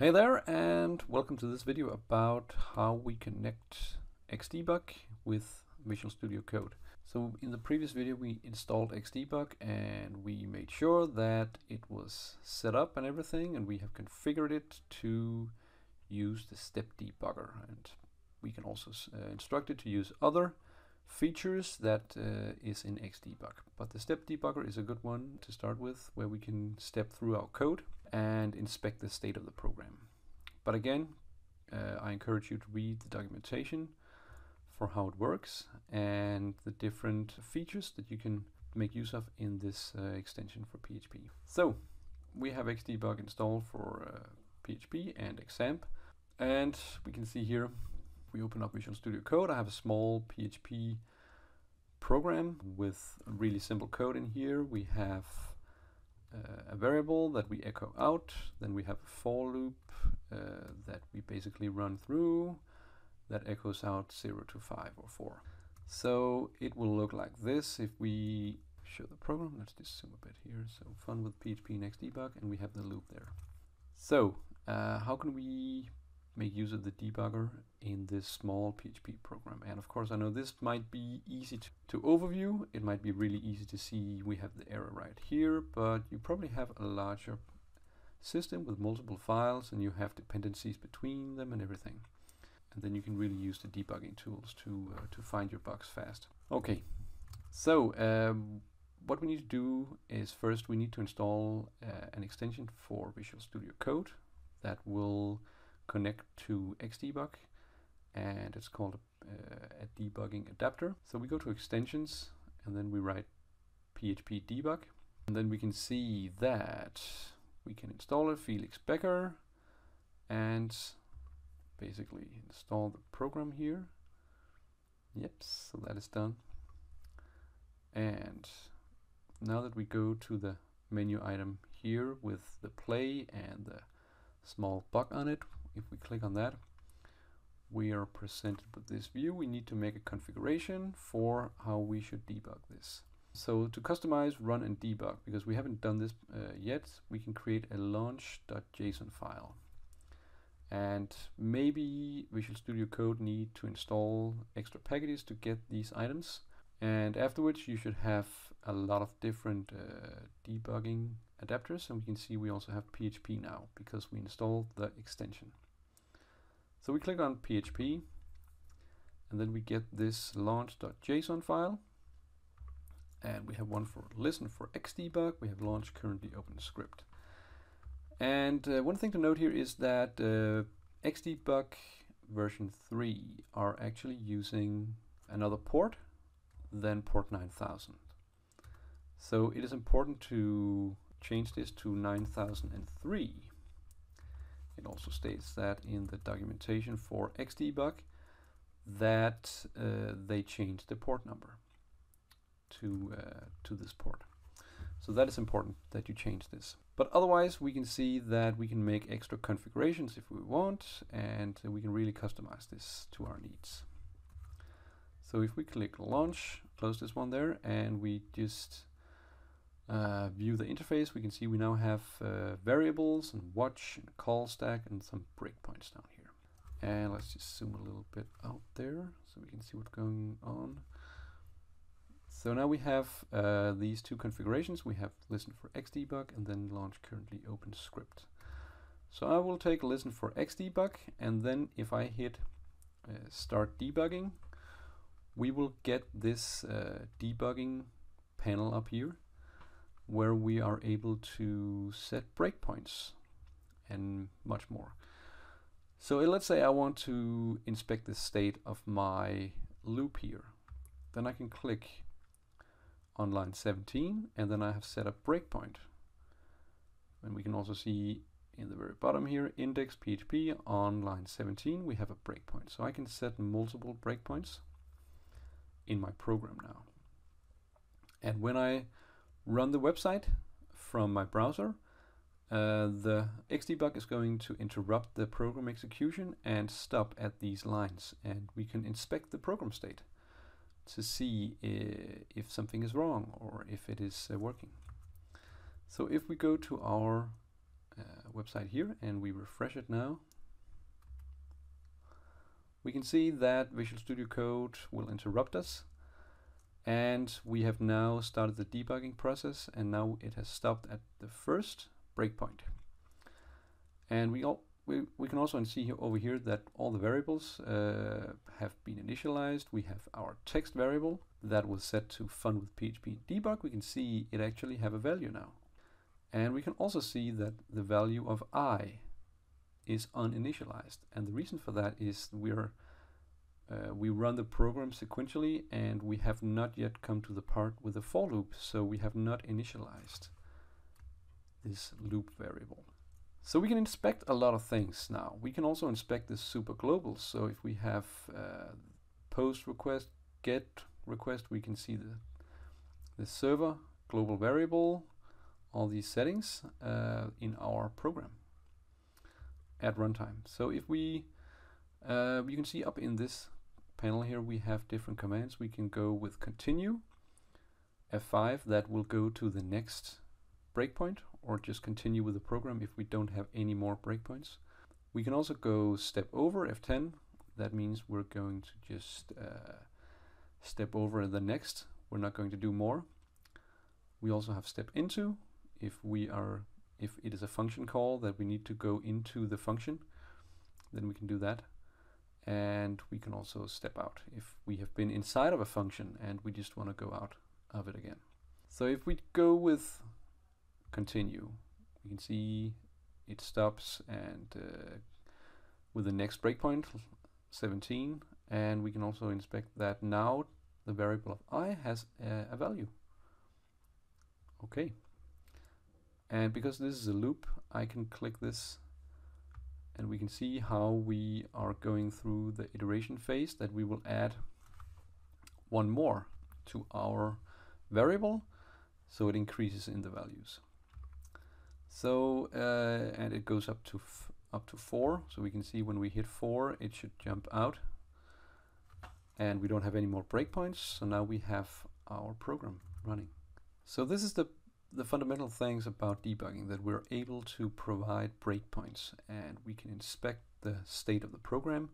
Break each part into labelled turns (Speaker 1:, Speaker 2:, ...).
Speaker 1: Hey there and welcome to this video about how we connect Xdebug with Visual Studio Code. So in the previous video we installed Xdebug and we made sure that it was set up and everything and we have configured it to use the step debugger and we can also uh, instruct it to use other features that uh, is in Xdebug. But the step debugger is a good one to start with where we can step through our code and inspect the state of the program. But again, uh, I encourage you to read the documentation for how it works and the different features that you can make use of in this uh, extension for PHP. So we have Xdebug installed for uh, PHP and XAMPP and we can see here we open up Visual Studio Code I have a small PHP program with really simple code in here we have a variable that we echo out. Then we have a for loop uh, that we basically run through that echoes out 0 to 5 or 4. So it will look like this if we show the program. Let's just zoom a bit here. So fun with PHP Xdebug, and we have the loop there. So uh, how can we make use of the debugger in this small PHP program. And of course, I know this might be easy to, to overview. It might be really easy to see we have the error right here, but you probably have a larger system with multiple files and you have dependencies between them and everything. And then you can really use the debugging tools to, uh, to find your bugs fast. Okay, so um, what we need to do is first we need to install uh, an extension for Visual Studio Code that will connect to Xdebug and it's called a, uh, a debugging adapter. So we go to extensions and then we write PHP debug and then we can see that we can install it, Felix Becker and basically install the program here. Yep, so that is done. And now that we go to the menu item here with the play and the small bug on it, if we click on that, we are presented with this view. We need to make a configuration for how we should debug this. So to customize, run and debug, because we haven't done this uh, yet, we can create a launch.json file. And maybe Visual Studio Code need to install extra packages to get these items. And afterwards, you should have a lot of different uh, debugging adapters. And we can see we also have PHP now because we installed the extension. So we click on PHP and then we get this launch.json file. And we have one for listen for xdebug we have launch currently open script. And uh, one thing to note here is that uh, xdebug version 3 are actually using another port than port 9000 so it is important to change this to 9003 it also states that in the documentation for Xdebug that uh, they changed the port number to, uh, to this port. So that is important that you change this. But otherwise we can see that we can make extra configurations if we want and we can really customize this to our needs. So if we click launch, close this one there and we just uh, view the interface, we can see we now have uh, variables and watch and call stack and some breakpoints down here. And let's just zoom a little bit out there so we can see what's going on. So now we have uh, these two configurations. We have listen for xdebug and then launch currently open script. So I will take listen for xdebug and then if I hit uh, start debugging, we will get this uh, debugging panel up here where we are able to set breakpoints and much more. So let's say I want to inspect the state of my loop here. Then I can click on line 17 and then I have set a breakpoint. And we can also see in the very bottom here, index PHP on line 17, we have a breakpoint. So I can set multiple breakpoints in my program now. And when I run the website from my browser, uh, the Xdebug is going to interrupt the program execution and stop at these lines and we can inspect the program state to see if something is wrong or if it is uh, working. So if we go to our uh, website here and we refresh it now, we can see that Visual Studio Code will interrupt us and we have now started the debugging process and now it has stopped at the first breakpoint. And we all we, we can also see here over here that all the variables uh, have been initialized. We have our text variable that was set to fun with PHP debug. We can see it actually have a value now. And we can also see that the value of i is uninitialized. And the reason for that is we're uh, we run the program sequentially and we have not yet come to the part with the for loop, so we have not initialized this loop variable. So we can inspect a lot of things now. We can also inspect the super globals. So if we have uh, post request, get request, we can see the, the server, global variable, all these settings uh, in our program at runtime. So if we, uh, you can see up in this panel here, we have different commands. We can go with continue, F5, that will go to the next breakpoint or just continue with the program if we don't have any more breakpoints. We can also go step over F10. That means we're going to just uh, step over the next. We're not going to do more. We also have step into if we are if it is a function call that we need to go into the function then we can do that and we can also step out if we have been inside of a function and we just want to go out of it again. So if we go with continue. We can see it stops and uh, with the next breakpoint 17 and we can also inspect that now the variable of i has a value. Okay. And because this is a loop, I can click this and we can see how we are going through the iteration phase that we will add one more to our variable so it increases in the values. So, uh, and it goes up to up to 4. So we can see when we hit 4, it should jump out. And we don't have any more breakpoints. So now we have our program running. So this is the, the fundamental things about debugging, that we're able to provide breakpoints and we can inspect the state of the program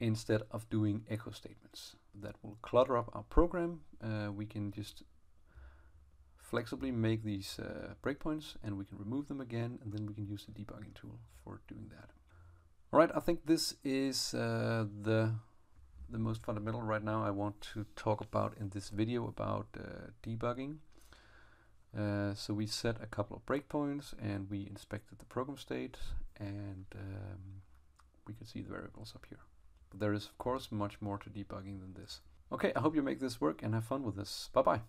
Speaker 1: instead of doing echo statements that will clutter up our program. Uh, we can just flexibly make these uh, breakpoints and we can remove them again and then we can use the debugging tool for doing that. Alright, I think this is uh, the the most fundamental right now I want to talk about in this video about uh, debugging. Uh, so we set a couple of breakpoints and we inspected the program state and um, we can see the variables up here. But there is of course much more to debugging than this. Okay, I hope you make this work and have fun with this. Bye bye.